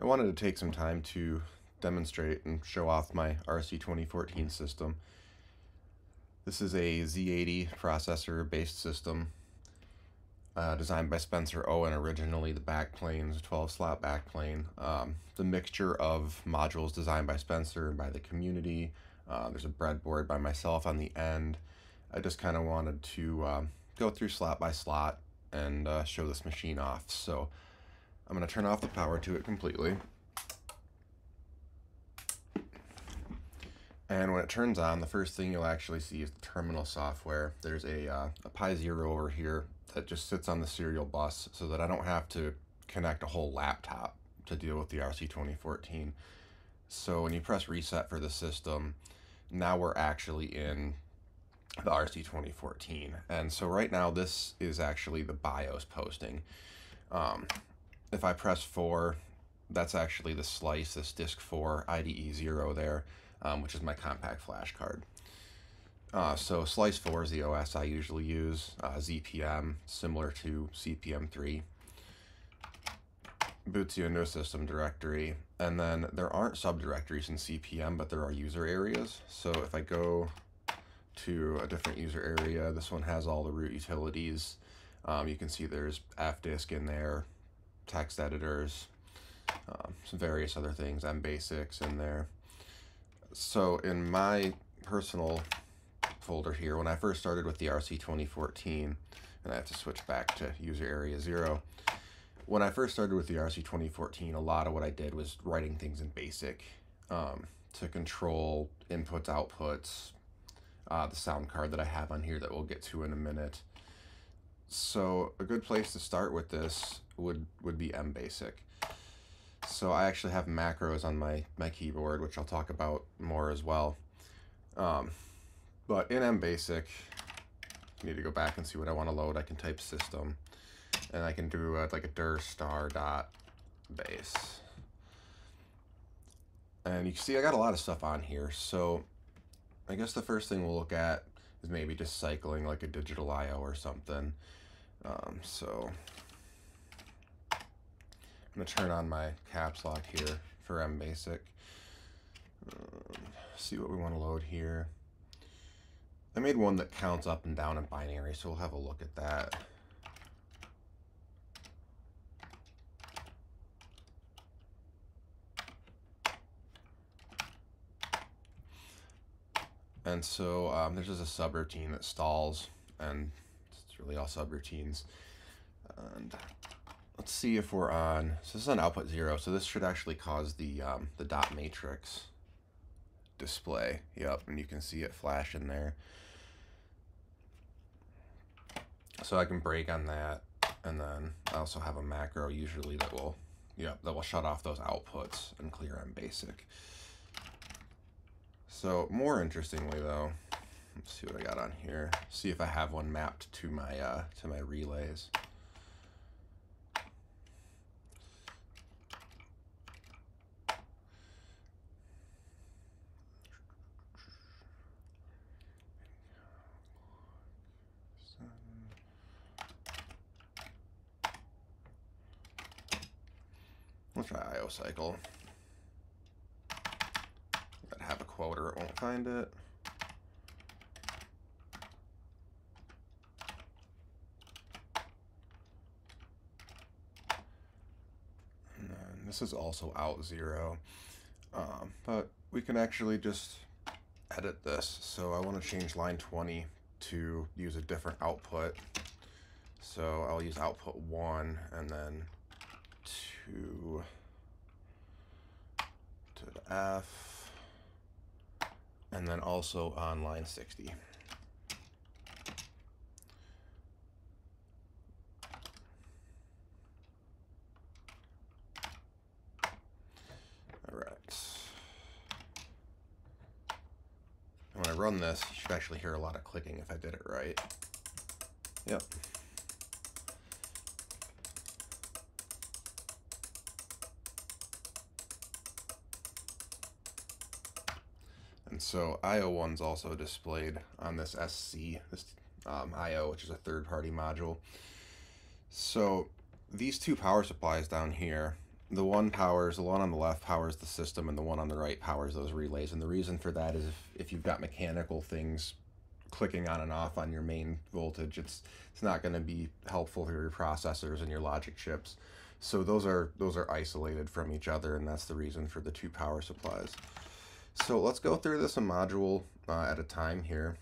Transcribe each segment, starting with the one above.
I wanted to take some time to demonstrate and show off my RC 2014 system. This is a Z80 processor based system uh, designed by Spencer Owen originally. The backplane is a 12 slot backplane. Um, the mixture of modules designed by Spencer and by the community. Uh, there's a breadboard by myself on the end. I just kind of wanted to um, go through slot by slot and uh, show this machine off. So I'm going to turn off the power to it completely. And when it turns on, the first thing you'll actually see is the terminal software. There's a, uh, a Pi Zero over here that just sits on the serial bus so that I don't have to connect a whole laptop to deal with the RC2014. So when you press reset for the system, now we're actually in the RC2014. And so right now this is actually the BIOS posting. Um, if I press 4, that's actually the slice, this disk 4 IDE 0 there, um, which is my compact flash card. Uh, so Slice 4 is the OS I usually use, uh, ZPM, similar to CP/M3. Boots you into a system directory, and then there aren't subdirectories in CP/M, but there are user areas. So if I go to a different user area, this one has all the root utilities. Um, you can see there's fdisk in there, text editors, um, some various other things, mbasics in there. So in my personal folder here, when I first started with the RC 2014, and I have to switch back to user area zero. When I first started with the RC 2014, a lot of what I did was writing things in BASIC um, to control inputs, outputs, uh, the sound card that I have on here that we'll get to in a minute. So a good place to start with this would, would be MBasic. So I actually have macros on my, my keyboard, which I'll talk about more as well. Um, but in MBasic, need to go back and see what I want to load. I can type system, and I can do uh, like a dir star dot base. And you can see I got a lot of stuff on here. So I guess the first thing we'll look at is maybe just cycling like a digital I.O. or something. Um, so I'm to turn on my caps lock here for MBasic. Um, see what we want to load here. I made one that counts up and down in binary, so we'll have a look at that. And so um, there's just a subroutine that stalls, and it's really all subroutines. And let's see if we're on, so this is on output zero, so this should actually cause the, um, the dot matrix display. Yep, and you can see it flash in there. So I can break on that, and then I also have a macro usually that will, yep, that will shut off those outputs and clear MBasic. So more interestingly though, let's see what I got on here. See if I have one mapped to my uh, to my relays. We'll try IO cycle have a quote or it won't find it. This is also out zero, um, but we can actually just edit this. So I want to change line 20 to use a different output. So I'll use output one and then two to the F and then also on line 60. All right. when I run this, you should actually hear a lot of clicking if I did it right. Yep. So IO1's also displayed on this SC, this um, IO, which is a third-party module. So these two power supplies down here the one powers, the one on the left powers the system, and the one on the right powers those relays. And the reason for that is if, if you've got mechanical things clicking on and off on your main voltage, it's it's not going to be helpful for your processors and your logic chips. So those are those are isolated from each other, and that's the reason for the two power supplies. So let's go through this a module uh, at a time here.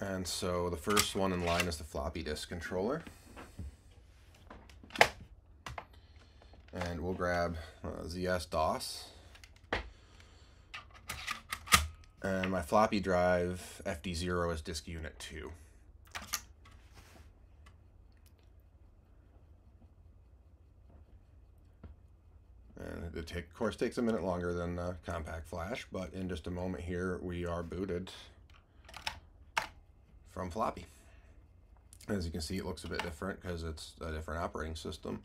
And so the first one in line is the floppy disk controller. And we'll grab uh, ZS DOS. And my floppy drive FD0 is disk unit 2. And it take, of course takes a minute longer than the compact flash, but in just a moment here we are booted from floppy. As you can see, it looks a bit different because it's a different operating system.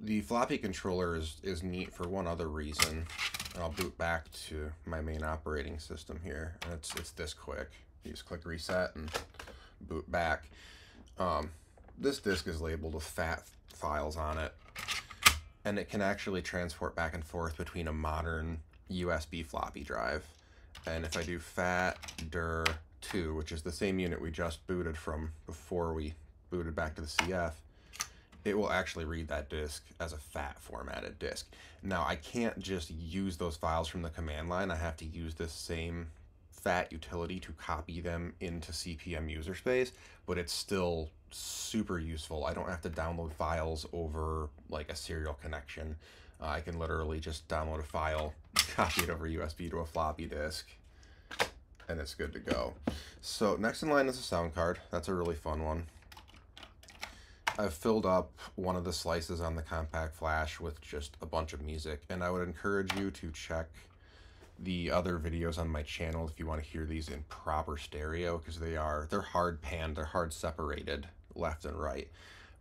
The floppy controller is, is neat for one other reason. I'll boot back to my main operating system here, and it's, it's this quick. You just click reset and boot back. Um, this disk is labeled with FAT files on it, and it can actually transport back and forth between a modern USB floppy drive. And if I do FAT dir 2, which is the same unit we just booted from before we booted back to the CF, it will actually read that disk as a FAT formatted disk. Now, I can't just use those files from the command line. I have to use this same FAT utility to copy them into CP/M user space, but it's still super useful. I don't have to download files over like a serial connection. Uh, I can literally just download a file, copy it over USB to a floppy disk, and it's good to go. So next in line is a sound card. That's a really fun one. I've filled up one of the slices on the compact flash with just a bunch of music, and I would encourage you to check the other videos on my channel if you want to hear these in proper stereo because they are they're hard panned, they're hard separated left and right.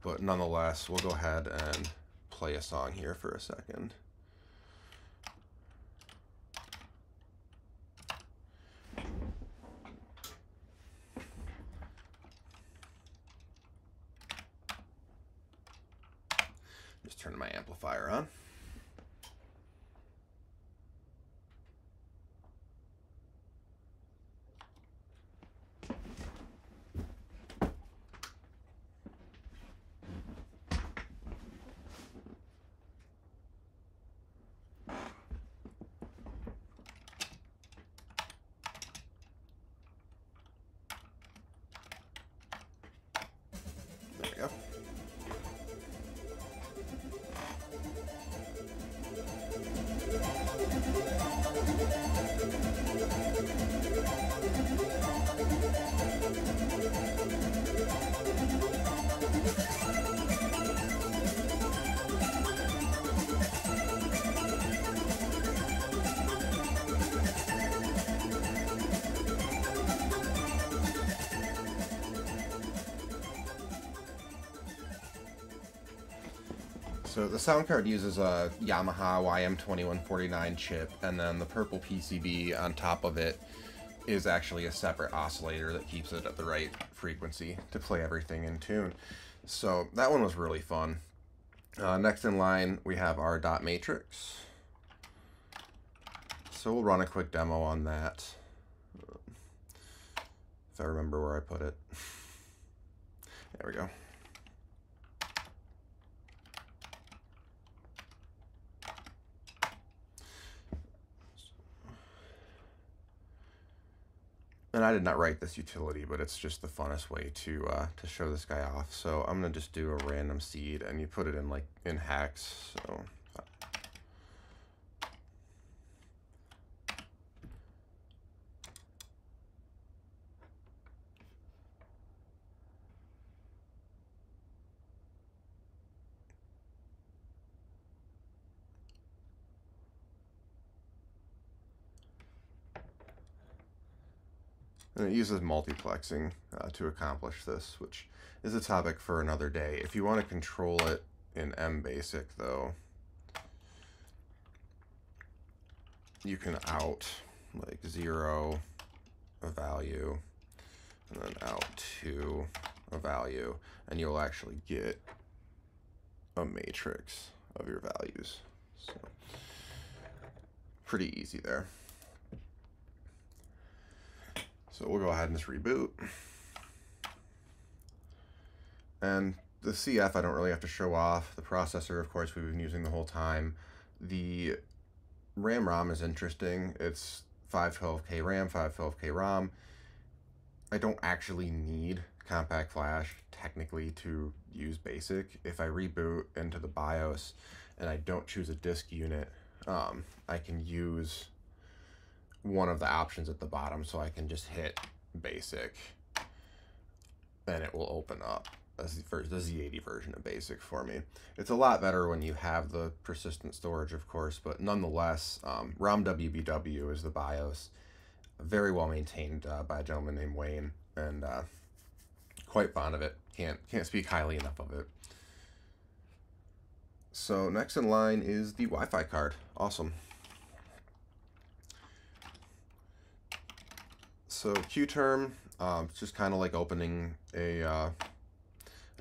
But nonetheless, we'll go ahead and play a song here for a second. Just turn my amplifier on. So the sound card uses a Yamaha YM2149 chip, and then the purple PCB on top of it is actually a separate oscillator that keeps it at the right frequency to play everything in tune. So that one was really fun. Uh, next in line, we have our dot matrix. So we'll run a quick demo on that. If I remember where I put it. There we go. And I did not write this utility, but it's just the funnest way to uh, to show this guy off. So I'm gonna just do a random seed, and you put it in like in hex. So And it uses multiplexing uh, to accomplish this, which is a topic for another day. If you want to control it in MBasic, though, you can out like zero a value and then out two a value, and you'll actually get a matrix of your values. So pretty easy there. So we'll go ahead and just reboot. And the CF I don't really have to show off. The processor, of course, we've been using the whole time. The RAM ROM is interesting. It's 512K RAM, 512K ROM. I don't actually need compact flash technically to use basic. If I reboot into the BIOS and I don't choose a disk unit, um, I can use one of the options at the bottom so I can just hit basic and it will open up the Z80 version of BASIC for me. It's a lot better when you have the persistent storage, of course, but nonetheless, um, RomWBW is the BIOS, very well maintained uh, by a gentleman named Wayne, and uh, quite fond of it. Can't can't speak highly enough of it. So next in line is the Wi-Fi card. Awesome. So QTerm, um, it's just kind of like opening a uh,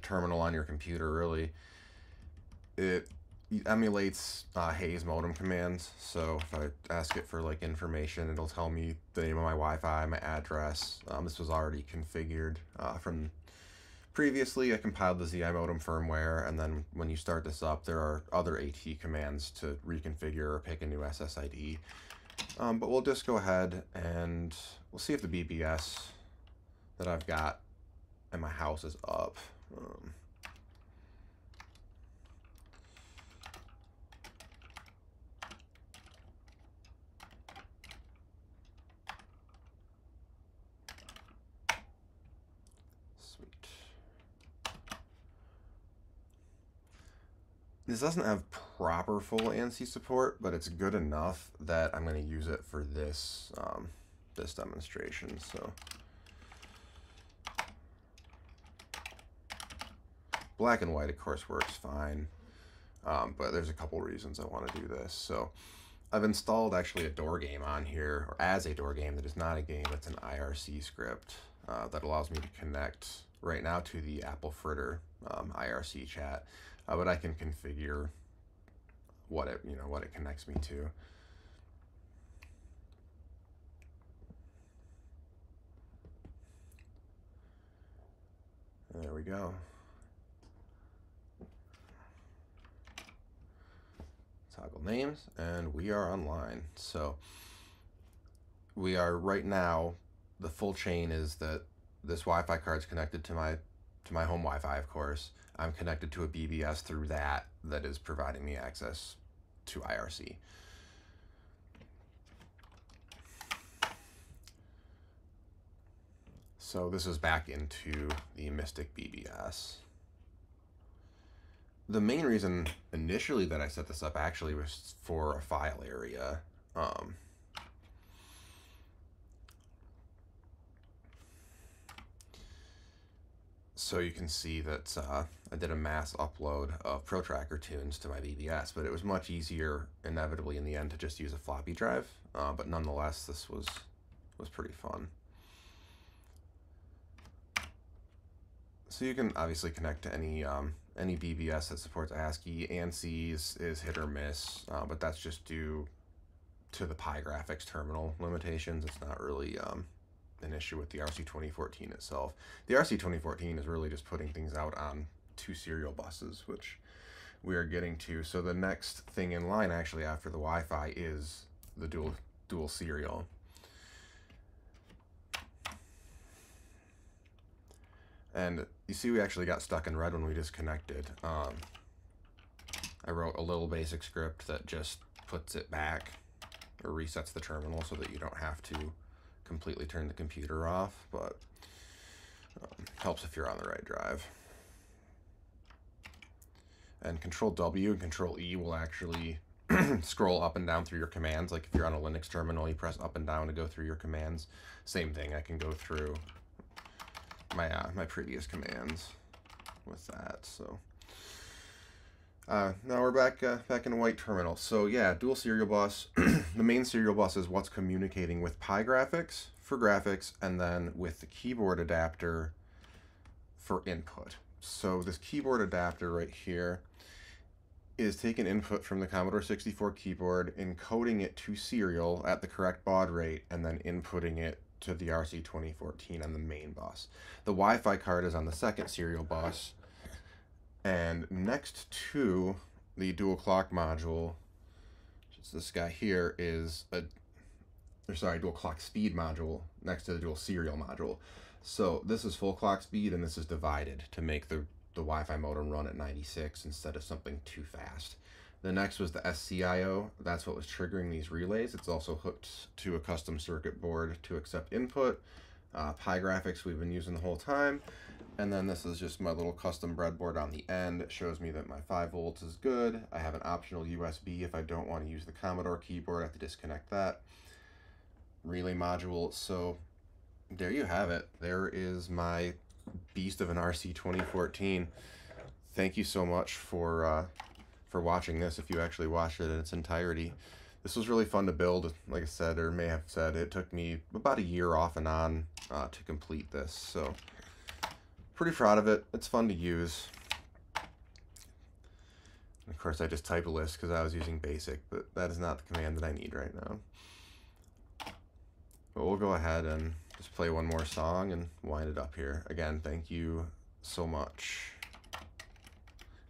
terminal on your computer, really. It emulates uh, Hayes modem commands. So if I ask it for like information, it'll tell me the name of my Wi-Fi, my address. Um, this was already configured uh, from previously. I compiled the Zimodem firmware, and then when you start this up, there are other AT commands to reconfigure or pick a new SSID. Um, but we'll just go ahead and we'll see if the BBS that I've got in my house is up. Um, sweet. This doesn't have proper full ANSI support, but it's good enough that I'm going to use it for this um, this demonstration. So. Black and white, of course, works fine, um, but there's a couple reasons I want to do this. So I've installed actually a door game on here, or as a door game that is not a game, it's an IRC script uh, that allows me to connect right now to the AppleFritter um, IRC chat, uh, but I can configure what it, you know, what it connects me to. There we go. toggle names, and we are online. So we are right now, the full chain is that this Wi-Fi card is connected to my to my home Wi-Fi, of course. I'm connected to a BBS through that that is providing me access to IRC. So this is back into the Mystic BBS the main reason initially that I set this up actually was for a file area. Um, so you can see that uh, I did a mass upload of ProTracker tunes to my BBS, but it was much easier, inevitably in the end, to just use a floppy drive. Uh, but nonetheless, this was was pretty fun. So you can obviously connect to any um, any BBS that supports ASCII. ANSI is, is hit or miss, uh, but that's just due to the Pi graphics terminal limitations. It's not really um, an issue with the RC 2014 itself. The RC 2014 is really just putting things out on two serial buses, which we are getting to. So the next thing in line actually after the Wi-Fi is the dual dual serial. And you see we actually got stuck in red when we disconnected. Um, I wrote a little basic script that just puts it back or resets the terminal so that you don't have to completely turn the computer off, but um, helps if you're on the right drive. And Control W and Control E will actually scroll up and down through your commands. Like if you're on a Linux terminal, you press up and down to go through your commands. Same thing, I can go through my uh, my previous commands with that. So uh, now we're back uh, back in white terminal. So yeah, dual serial bus. the main serial bus is what's communicating with Pi graphics for graphics, and then with the keyboard adapter for input. So this keyboard adapter right here is taking input from the Commodore 64 keyboard, encoding it to serial at the correct baud rate, and then inputting it to the RC2014 on the main bus. The Wi-Fi card is on the second serial bus, and next to the dual clock module, this guy here, is a, or sorry, dual clock speed module next to the dual serial module. So this is full clock speed, and this is divided to make the the Wi-Fi modem run at 96 instead of something too fast. The next was the SCIO. That's what was triggering these relays. It's also hooked to a custom circuit board to accept input. Uh, Pi graphics we've been using the whole time. And then this is just my little custom breadboard on the end. It shows me that my 5 volts is good. I have an optional USB if I don't want to use the Commodore keyboard. I have to disconnect that. Relay module. So there you have it. There is my beast of an RC 2014. Thank you so much for uh, for watching this. If you actually watched it in its entirety, this was really fun to build. Like I said, or may have said, it took me about a year off and on uh, to complete this. So pretty proud of it. It's fun to use. Of course, I just typed a list because I was using BASIC, but that is not the command that I need right now. But we'll go ahead and just play one more song and wind it up here. Again, thank you so much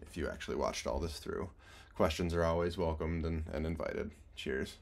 if you actually watched all this through. Questions are always welcomed and, and invited. Cheers.